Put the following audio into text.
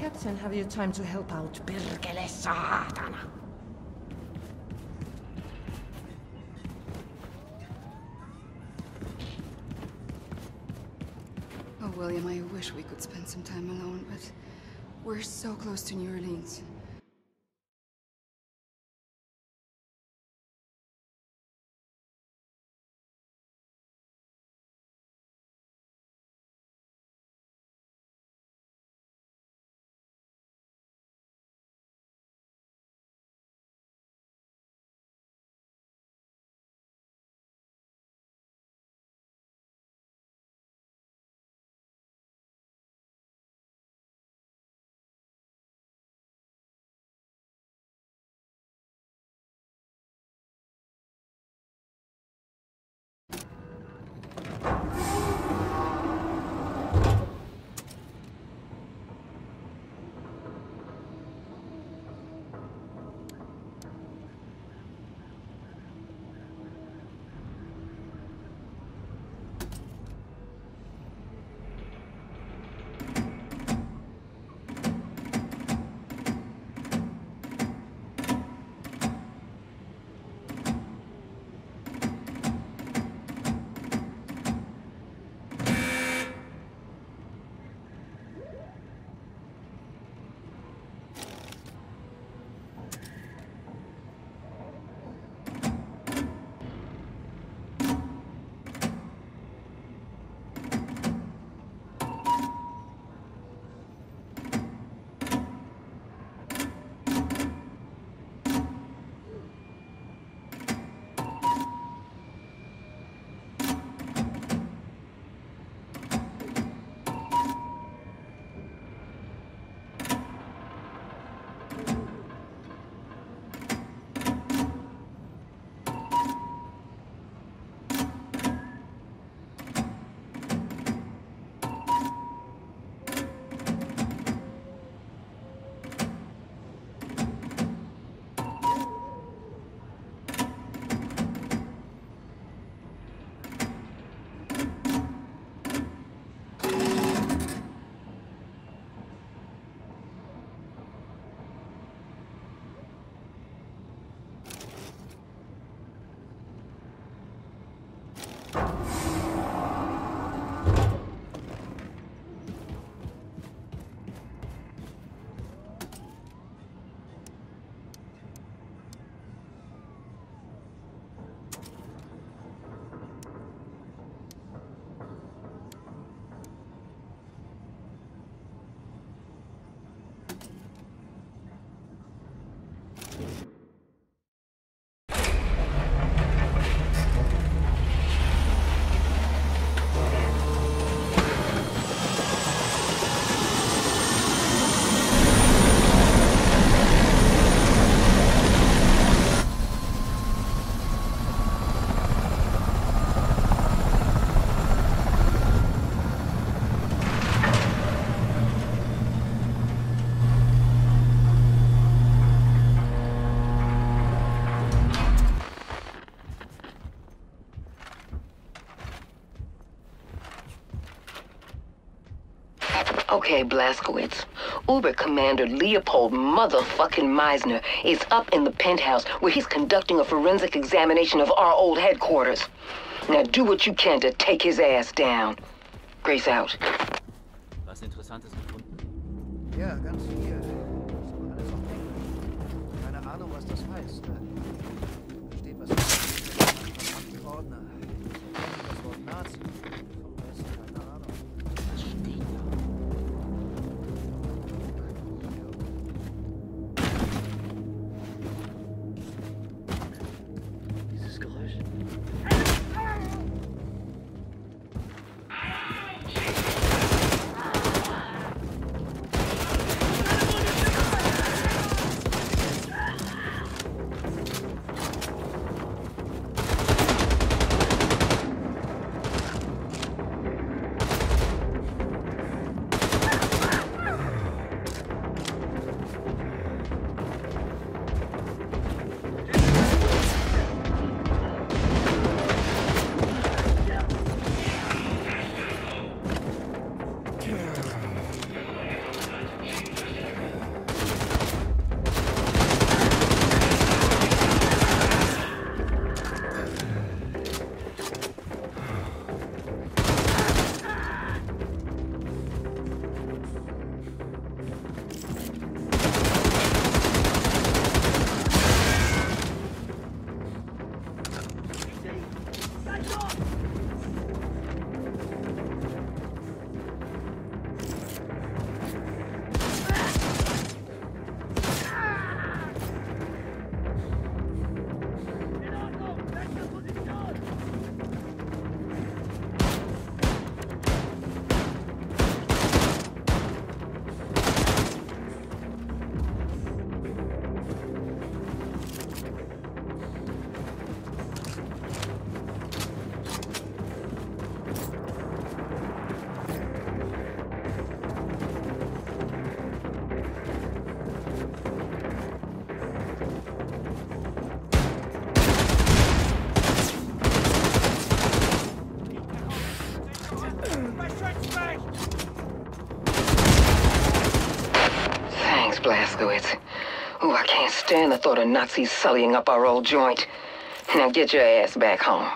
Captain have you time to help out Birkele Saatana? Oh, William, I wish we could spend some time alone, but we're so close to New Orleans. Okay, Blazkowicz. Uber Commander Leopold motherfucking Meissner is up in the penthouse where he's conducting a forensic examination of our old headquarters. Now do what you can to take his ass down. Grace out. Was Interessantes gefunden? Ja, ganz viel. Das war alles auf Englisch. Keine Ahnung, was das heißt. Da steht was Ordner. Ooh, I can't stand the thought of Nazis sullying up our old joint. Now get your ass back home.